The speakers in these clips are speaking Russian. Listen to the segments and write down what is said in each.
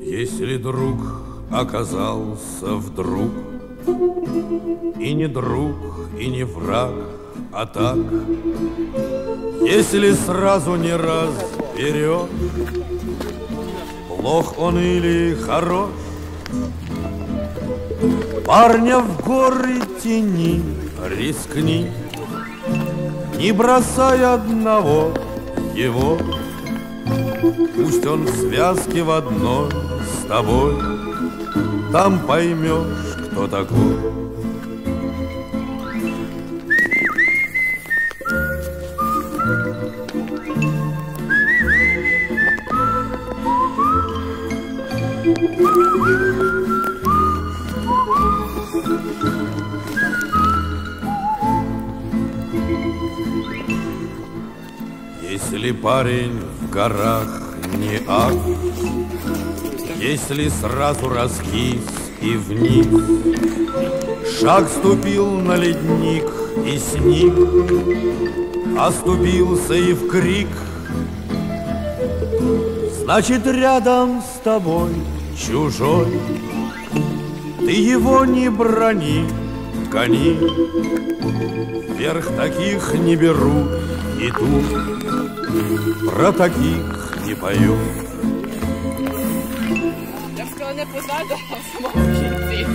Если друг оказался вдруг И не друг, и не враг, а так Если сразу не разберешь Плох он или хорош Парня в горы тени рискни Не бросай одного его Пусть он в связке в одной с тобой Там поймешь, кто такой Если парень в горах не ак, Если сразу раскис и вниз, Шаг ступил на ледник и сник, Оступился и в крик, Значит, рядом с тобой чужой, Ты его не брони, гони, Вверх таких не берут и тут Про таких не пою. Я сказала, не позаду, а в самому кінці.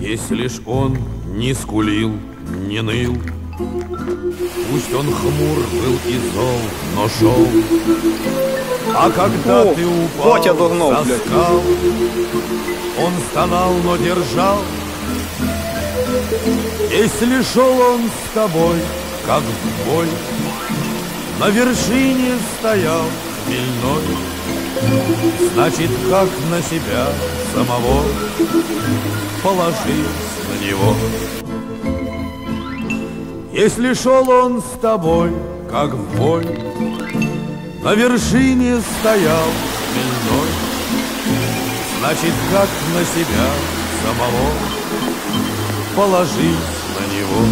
Если ж он не скулил, не ныл, Пусть он хмур был и зол, но шел. А когда О, ты упал Батя догнал, Он стонал, но держал. Если шел он с тобой, как в бой, На вершине стоял хмельной, Значит, как на себя самого Положись на него. Если шел он с тобой, как в бой, На вершине стоял хмельной, Значит, как на себя самого Положись на него.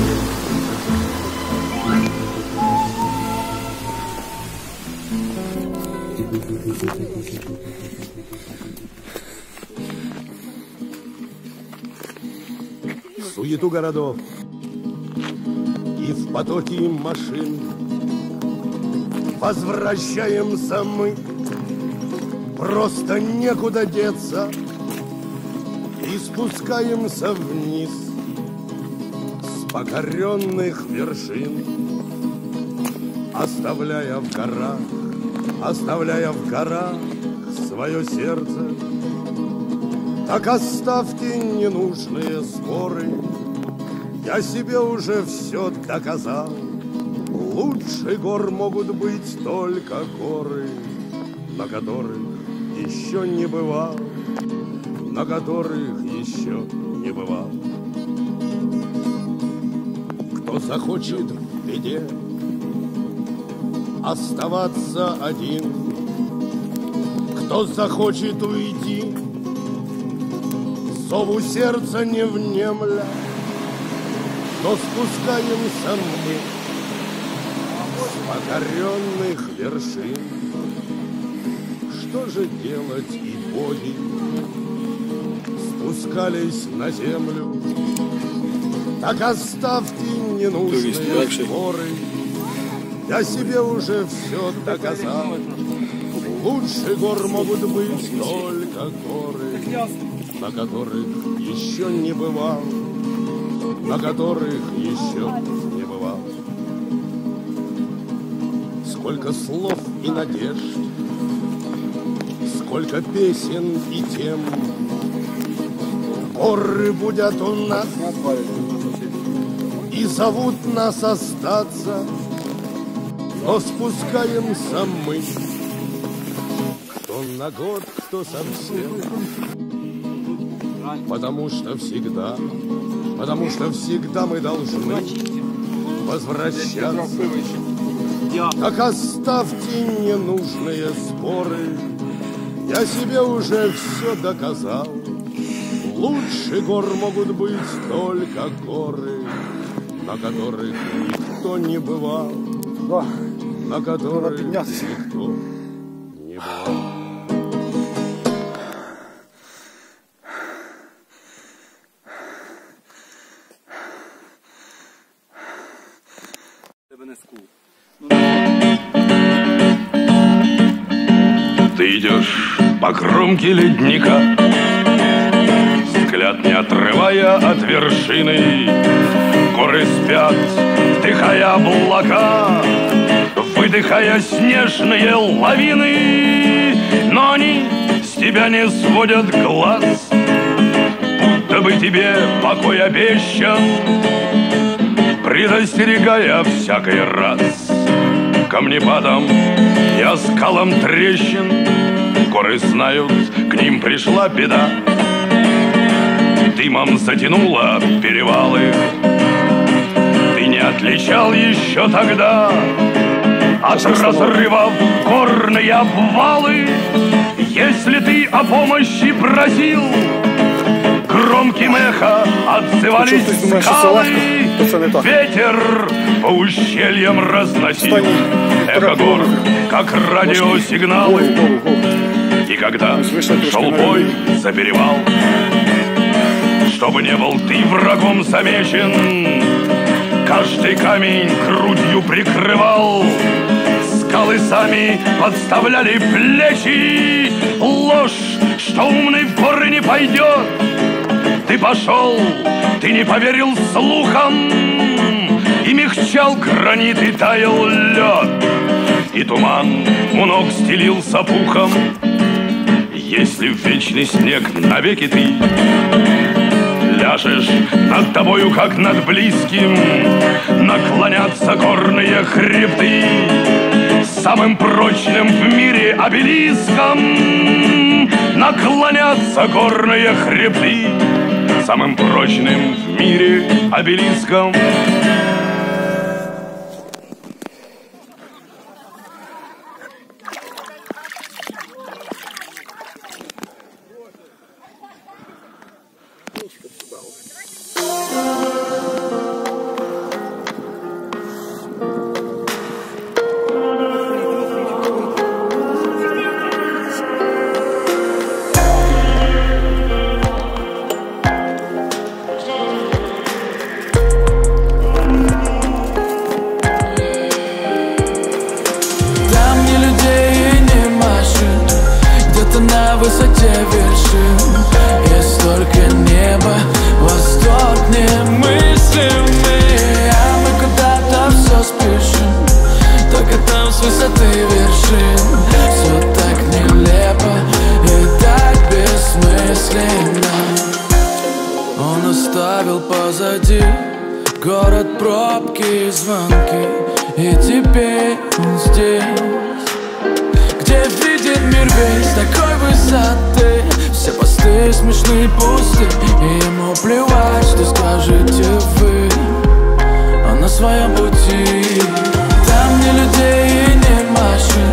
суету городов и в потоке машин. Возвращаемся мы, просто некуда деться. И спускаемся вниз с покоренных вершин, оставляя в горах, оставляя в горах свое сердце. Так оставьте ненужные споры, Я себе уже все доказал. Лучше гор могут быть только горы, На которых еще не бывал, На которых еще не бывал. Кто захочет в беде Оставаться один, Кто захочет уйти, Зову сердца не внемля, но спускаемся мы с покоренных вершин. Что же делать и боги спускались на землю? Так оставьте ненужные споры, я себе уже все доказал. Лучше гор могут быть только горы на которых еще не бывал, на которых еще не бывал. Сколько слов и надежд, сколько песен и тем, горы будут у нас и зовут нас остаться, но спускаемся мы, кто на год, кто совсем. Потому что всегда, потому что всегда мы должны возвращаться. Так оставьте ненужные споры, Я себе уже все доказал. Лучше гор могут быть только горы, на которых никто не бывал, на которых никто не бывал. По кромке ледника, Взгляд не отрывая от вершины. Горы спят, вдыхая облака, Выдыхая снежные лавины, Но они с тебя не сводят глаз, Будто бы тебе покой обещан, Предостерегая всякий раз камнепадом и скалам трещин. Горы знают, к ним пришла беда. Дымом затянуло перевалы. Ты не отличал еще тогда от разрывов горные обвалы. Если ты о помощи просил, громким эхо отзывались скалы. Ветер по ущельям разносил эхо гор, как радиосигналы. И когда шел бой за перевал, чтобы не был ты врагом замечен, каждый камень грудью прикрывал. Скалы сами подставляли плечи, ложь, что умный в горы не пойдет. Ты пошел, ты не поверил слухам, и мягчал гранит и таял лед, и туман у ног стелился пухом. Если в вечный снег навеки ты ляжешь над тобою, как над близким, наклонятся горные хребты самым прочным в мире обелиском. Наклонятся горные хребты самым прочным в мире обелиском. И теперь он здесь. Где видит мир весь такой высоты? Все посты смешные пусты И ему плевать, что скажете вы. Он на своем пути. Там ни людей и ни машин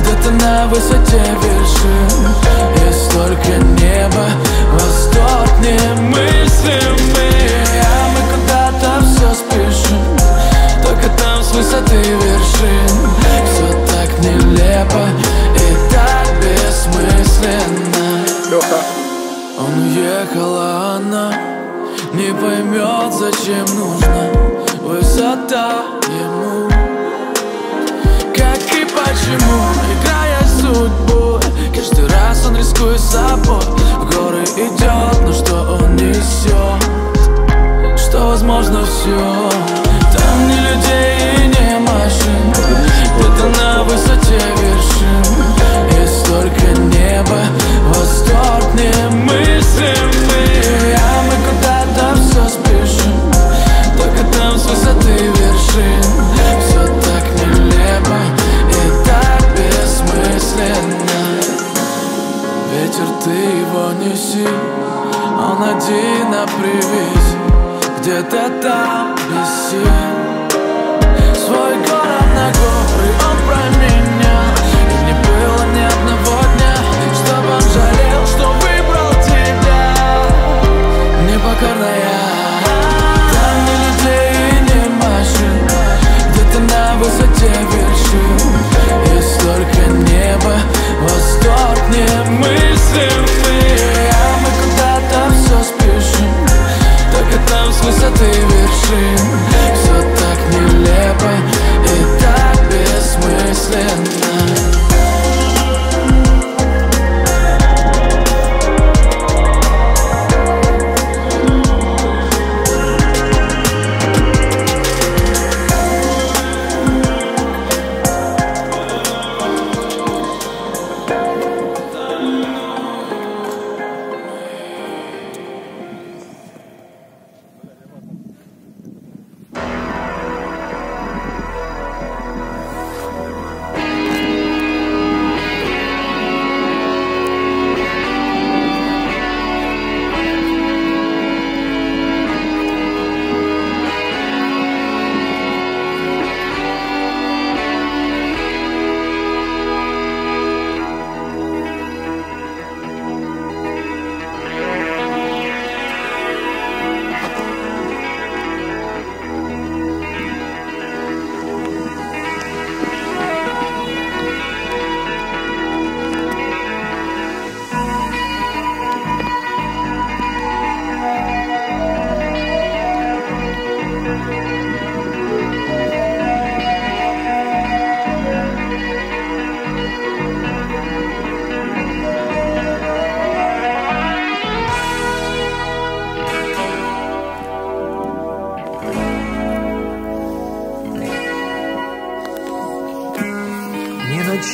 Где-то на высоте вершин. Есть только небо, восторг немыслимый А мы куда-то все спешим Только там с высоты вершин Все так нелепо и так бессмысленно Леха, он уехал, а она не поймет, зачем нужна высота ему. Как и почему, играя судьбу, каждый раз он рискует собой. В горы идет, но что он несет? Что возможно все. Там людей и ни машин, где-то на высоте вершин. Есть только небо, восторг немыслимый. А мы куда-то все спешим. Только там с высоты вершин вершин. Все так нелепо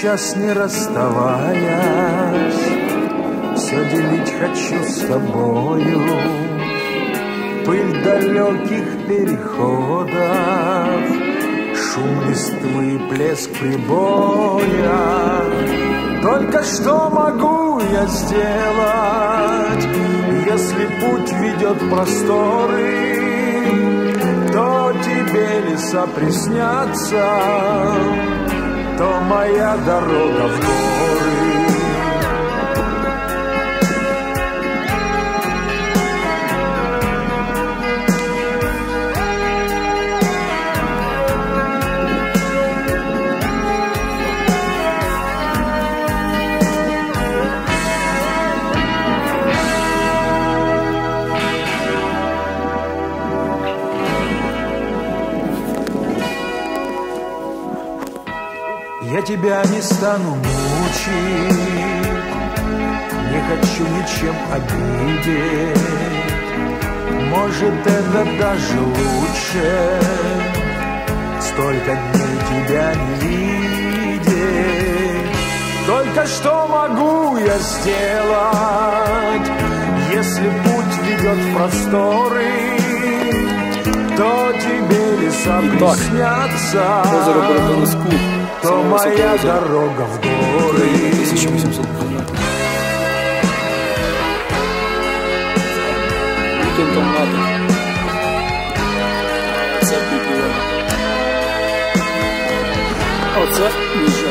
на час не расставаясь, Все делить хочу с тобою. Пыль далеких переходов, Шум листвы, плеск прибоя. Только что могу я сделать, Если путь ведет просторы, То тебе леса приснятся, То моя дорога в горы. Я тебя не стану мучить, не хочу ничем обидеть. Может, это даже лучше, столько дней тебя не видеть. Только что могу я сделать, если путь ведет в просторы, то тебе леса Итак, приснятся то моя дорога в горы. 1800 километров. Вікендом НАТО. Це регіон. Оце їжджати.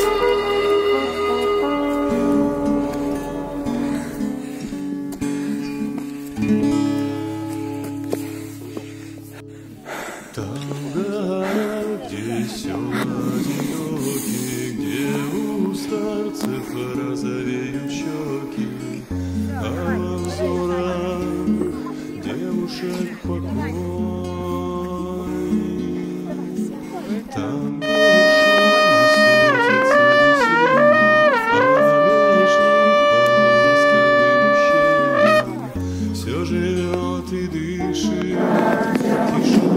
и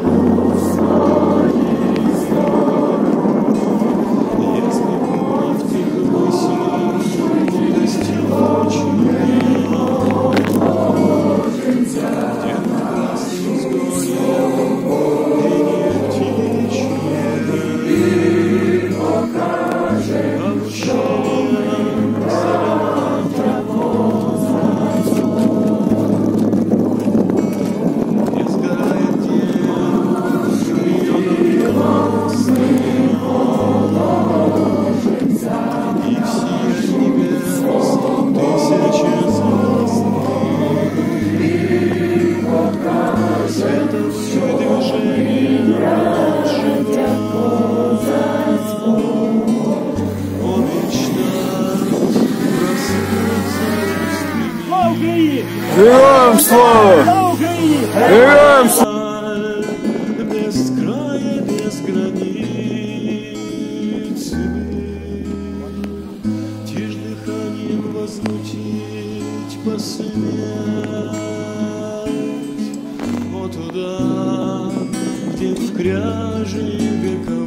в кряжи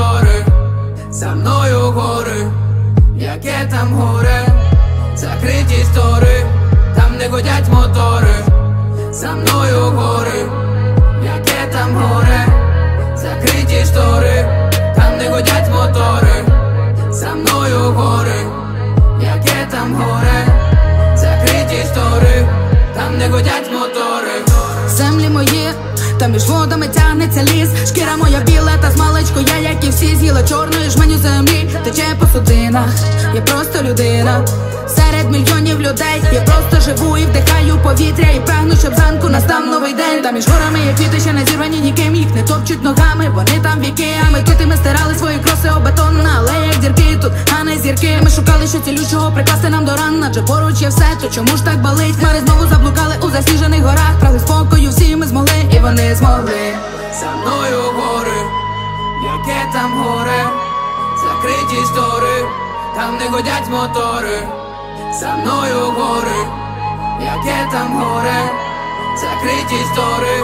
мотори. За мною гори, яке там горе, закриті штори, там не годять мотори. За мною гори, яке там горе, закриті штори, там не годять мотори. За мною гори, яке там горе, закриті штори, там не годять та між водами тягнеться ліс. Шкіра моя біла, та смалечко я, як і всі, з'їла чорної жменю землі, тече по судинах. Я просто людина. Серед мільйонів людей я просто живу і вдихаю повітря і прагну, щоб зранку настав новий день. Та між горами є квіти, ще не зірвані ніким, їх не топчуть ногами, вони там віки, а ми тут і ми стирали свої кроси об бетон на не зірки. Ми шукали, що цілючого прикласти нам до ран, адже поруч є все, то чому ж так болить? Хмари знову заблукали у засніжених горах, прагли спокою, всі ми змогли, і вони змогли. За мною гори, яке там горе, закриті штори, там не годять мотори. За мною гори, яке там горе, закриті штори,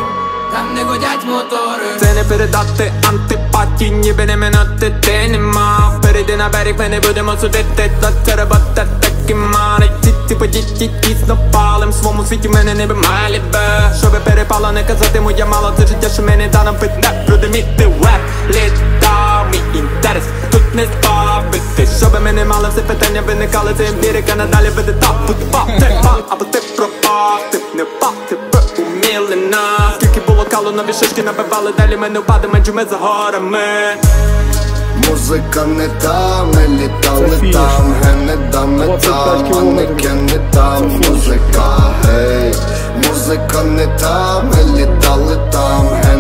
там не годять мотори. Це не передати антипатії, Патін, ніби не Fattin gibi hemen öttedenim ha Feridin haberi beni budemo sudetet Ötere battetek imani Ті по дітті тісно палим Свому світі мене не вималі бе Щоби перепало, не казати моя мала Це життя, що мене дано питне Люди мій дует літа Мій інтерес тут не збавити Щоби мене мали все питання виникали Це емпірика надалі веде та Будь ти ба, або ти пропав Ти не ба, ти Скільки було калу, нові шишки набивали, далі ми не впадемо, адже ми за горами Музика не та, ми літали Це фініш. там, ге не даме 25 там, кілометрів. манекен не там, Це фініш. музика, гей, музика не та, ми літали там, ге